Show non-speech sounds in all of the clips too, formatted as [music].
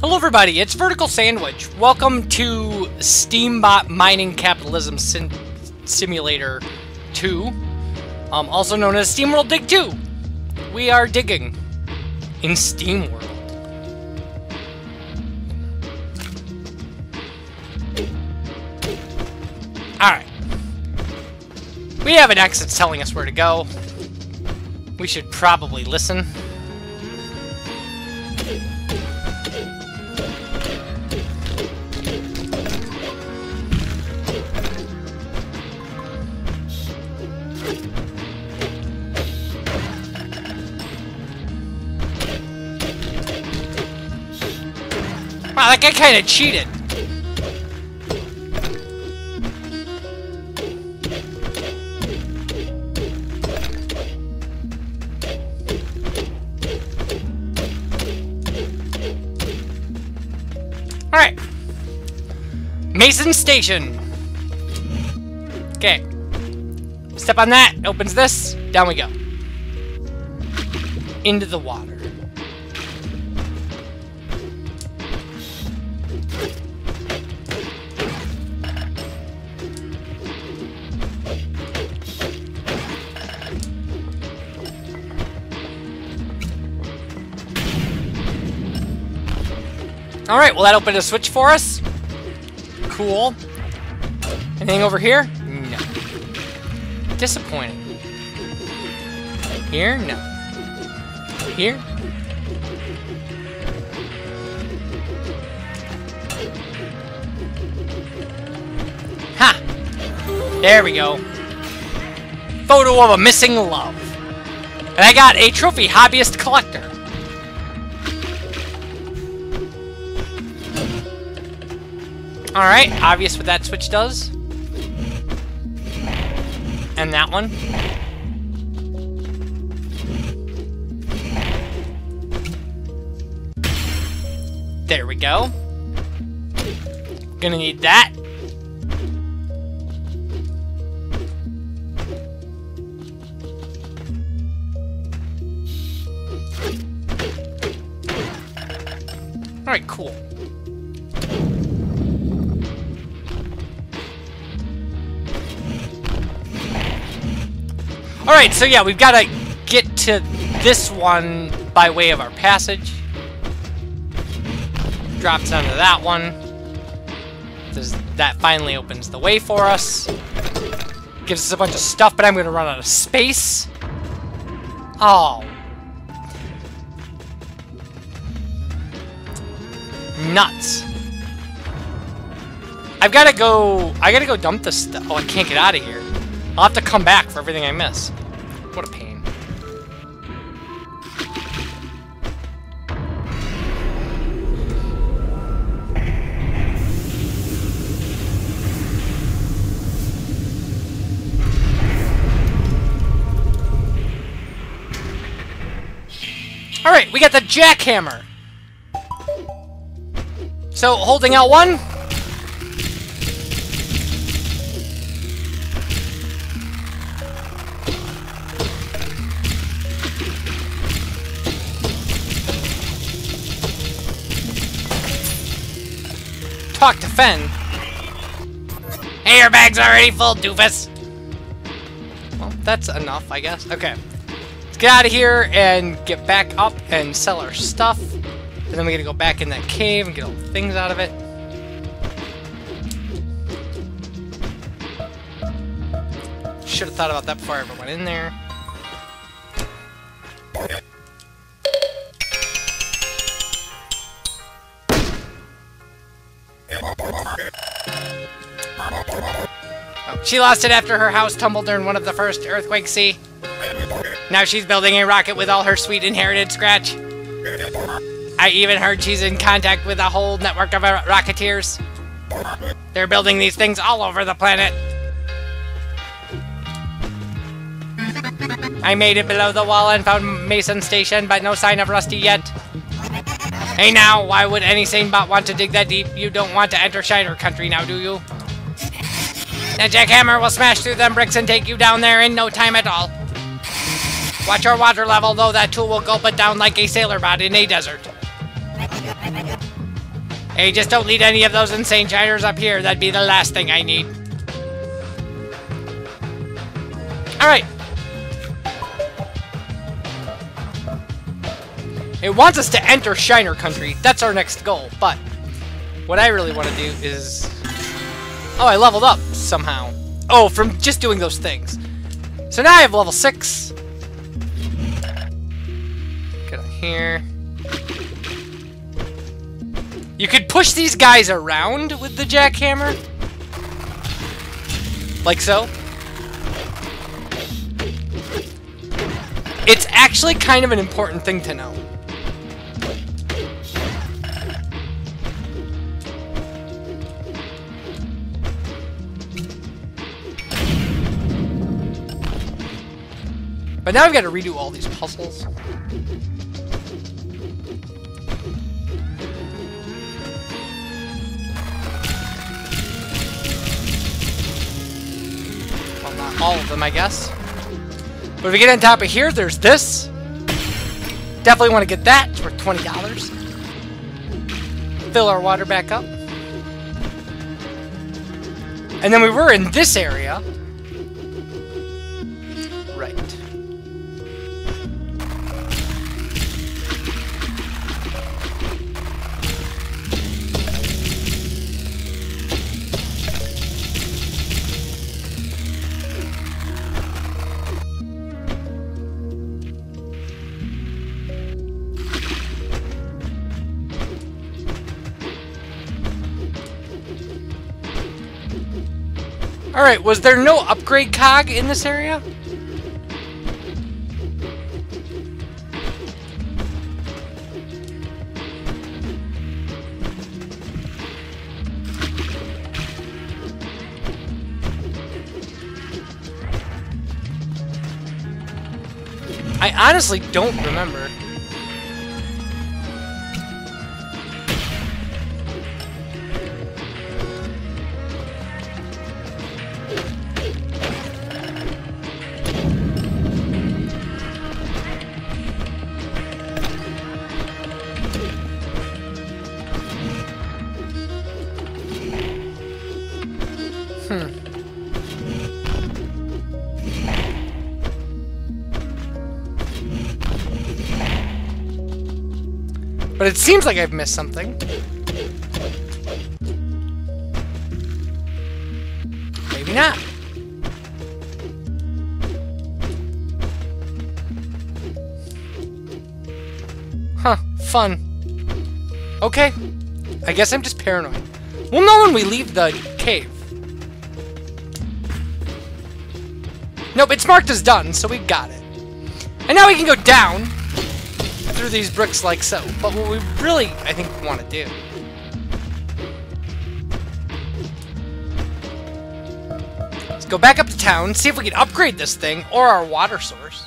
Hello everybody, it's Vertical Sandwich. Welcome to Steambot Mining Capitalism Sim Simulator 2, um, also known as SteamWorld Dig 2. We are digging in SteamWorld. Alright. We have an exit telling us where to go. We should probably listen. That guy kind of cheated. Alright. Mason Station. Okay. Step on that, opens this, down we go. Into the water. Alright, well that opened a switch for us. Cool. Anything over here? No. Disappointing. Here? No. Here? Ha! There we go. Photo of a missing love. And I got a trophy hobbyist collector. Alright, obvious what that switch does. And that one. There we go. Gonna need that. Alright, cool. Alright, so yeah, we've got to get to this one by way of our passage. Drops onto that one. Does, that finally opens the way for us. Gives us a bunch of stuff, but I'm going to run out of space. Oh. Nuts. I've got to go... I got to go dump this stuff. Oh, I can't get out of here. I'll have to come back for everything I miss. What a pain. Alright, we got the jackhammer. So, holding out one. Talk to Fen. Hey, your bag's already full, doofus! Well, that's enough, I guess. Okay. Let's get out of here and get back up and sell our stuff. And then we gotta go back in that cave and get all the things out of it. Should have thought about that before I ever went in there. She lost it after her house tumbled during one of the first earthquakes, see? Now she's building a rocket with all her sweet inherited scratch. I even heard she's in contact with a whole network of uh, rocketeers. They're building these things all over the planet. I made it below the wall and found Mason Station, but no sign of Rusty yet. Hey now, why would any sane bot want to dig that deep? You don't want to enter Shiner Country now, do you? That jackhammer will smash through them bricks and take you down there in no time at all. Watch your water level, though that tool will gulp it down like a sailor bot in a desert. Hey, just don't lead any of those insane shiners up here. That'd be the last thing I need. Alright. It wants us to enter Shiner Country. That's our next goal, but what I really want to do is... Oh, I leveled up somehow. Oh, from just doing those things. So now I have level 6. Get on here. You could push these guys around with the jackhammer. Like so. It's actually kind of an important thing to know. But now I've got to redo all these puzzles. Well, not all of them, I guess. But if we get on top of here, there's this. Definitely want to get that. It's worth $20. Fill our water back up. And then we were in this area. Alright, was there no upgrade cog in this area? I honestly don't remember. It seems like I've missed something. Maybe not. Huh, fun. Okay. I guess I'm just paranoid. We'll know when we leave the cave. Nope, it's marked as done, so we got it. And now we can go down through these bricks like so. But what we really, I think, want to do Let's go back up to town, see if we can upgrade this thing or our water source.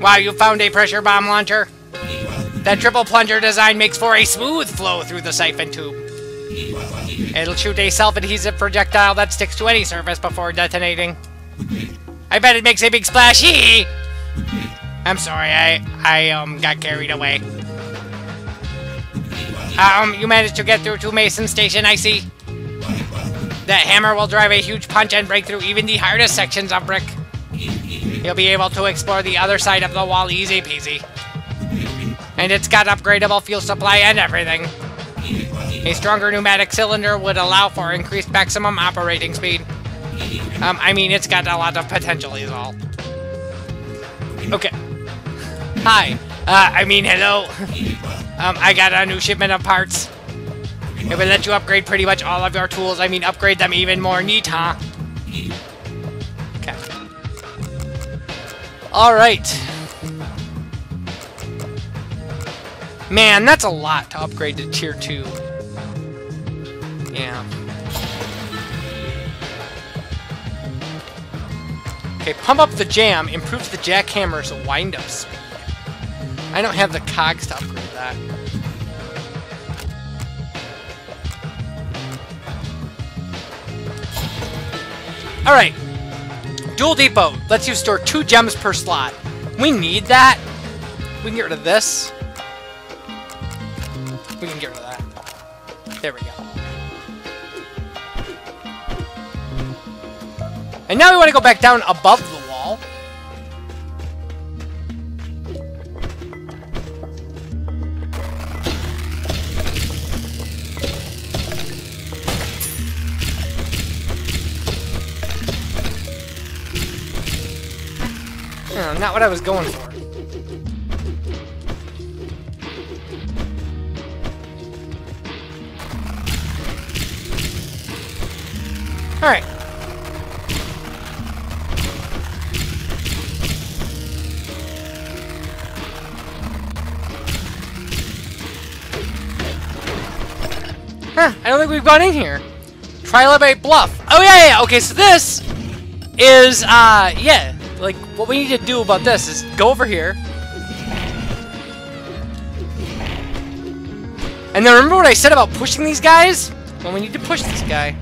Wow, you found a pressure bomb launcher? That triple plunger design makes for a smooth flow through the siphon tube. It'll shoot a self-adhesive projectile that sticks to any surface before detonating. I bet it makes a big splash. I'm sorry, I I um got carried away. Um, you managed to get through to Mason Station, I see. That hammer will drive a huge punch and break through even the hardest sections of brick. You'll be able to explore the other side of the wall easy peasy. And it's got upgradable fuel supply and everything. A stronger pneumatic cylinder would allow for increased maximum operating speed. Um, I mean, it's got a lot of potential is all. Okay. Hi. Uh, I mean, hello. Um, I got a new shipment of parts. It will let you upgrade pretty much all of your tools. I mean, upgrade them even more neat, huh? Okay. Alright. Man, that's a lot to upgrade to tier 2. Yeah. Okay, pump up the jam, improves the jackhammer's wind-up speed. I don't have the cogs to upgrade that. Alright. Dual depot. Lets you store two gems per slot. We need that. We can get rid of this. There we go. And now we want to go back down above the wall. Oh, not what I was going for. Alright. Huh, I don't think we've gone in here. Trilobite Bluff. Oh, yeah, yeah. Okay, so this is, uh, yeah. Like, what we need to do about this is go over here. And then remember what I said about pushing these guys? Well, we need to push this guy.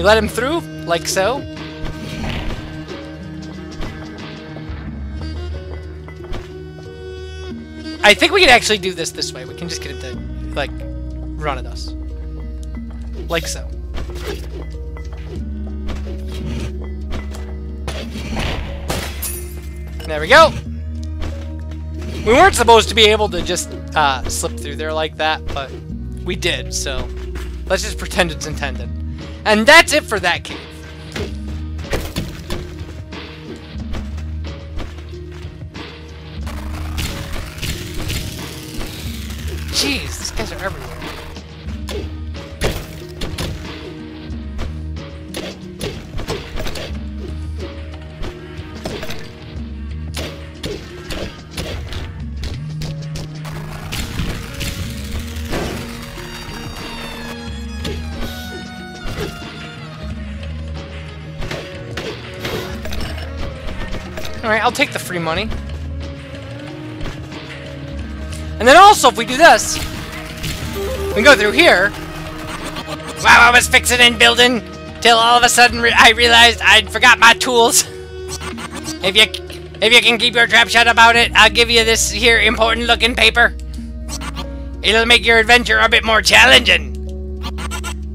We let him through, like so. I think we can actually do this this way. We can just get him to, like, run at us. Like so. There we go. We weren't supposed to be able to just uh, slip through there like that, but we did, so let's just pretend it's intended. And that's it for that cave. Jeez, these guys are everywhere. Alright, I'll take the free money. And then also, if we do this, we go through here. Wow, I was fixing and building till all of a sudden re I realized I'd forgot my tools. if you if you can keep your trap shut about it, I'll give you this here important looking paper. It'll make your adventure a bit more challenging.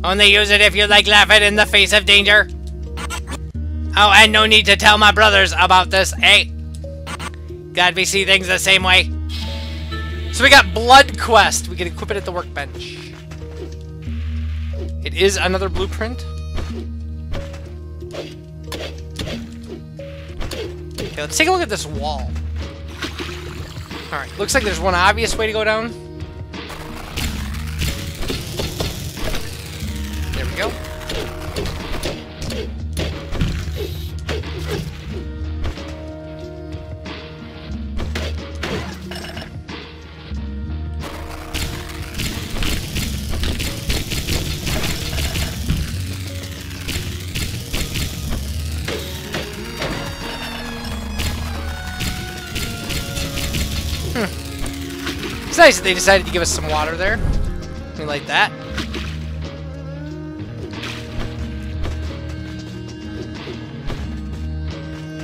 Only use it if you like laughing in the face of danger. Oh, and no need to tell my brothers about this, eh? Glad we see things the same way. So we got Blood Quest. We can equip it at the workbench. It is another blueprint. Okay, let's take a look at this wall. Alright, looks like there's one obvious way to go down. There we go. Nice that they decided to give us some water there. We like that.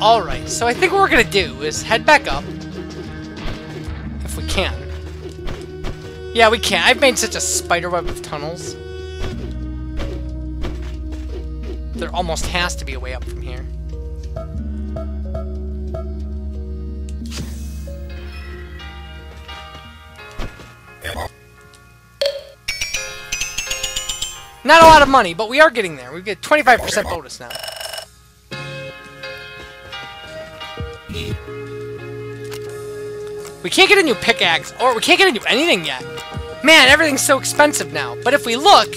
Alright, so I think what we're gonna do is head back up. If we can. Yeah, we can. I've made such a spiderweb of tunnels. There almost has to be a way up from Not a lot of money, but we are getting there. We get 25% bonus now. We can't get a new pickaxe, or we can't get a new anything yet. Man, everything's so expensive now. But if we look,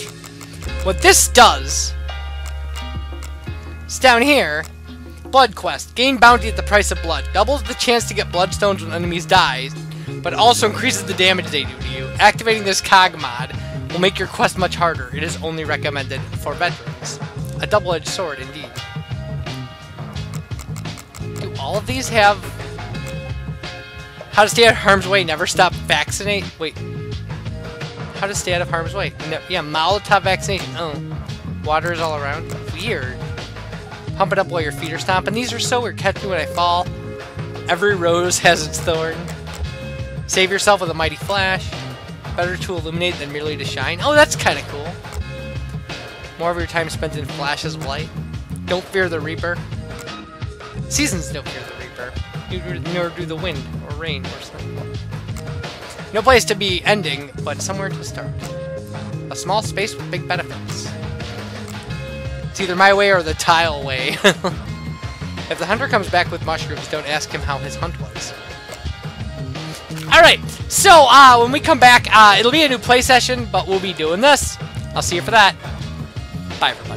what this does is down here, Blood Quest. Gain bounty at the price of blood. Doubles the chance to get bloodstones when enemies die, but also increases the damage they do to you. Activating this cog mod will make your quest much harder. It is only recommended for veterans. A double-edged sword, indeed. Do all of these have... How to stay out of harm's way, never stop vaccinate? Wait. How to stay out of harm's way. No, yeah, Molotov vaccination. Oh, water is all around. Weird. Pump it up while your feet are stomping. These are so weird. Catch me when I fall. Every rose has its thorn. Save yourself with a mighty flash. Better to illuminate than merely to shine. Oh, that's kind of cool. More of your time spent in flashes of light. Don't fear the Reaper. Seasons don't fear the Reaper. Nor do the wind, or rain, or snow. No place to be ending, but somewhere to start. A small space with big benefits. It's either my way or the tile way. [laughs] if the hunter comes back with mushrooms, don't ask him how his hunt was. Alright, so uh, when we come back, uh, it'll be a new play session, but we'll be doing this. I'll see you for that. Bye, everybody.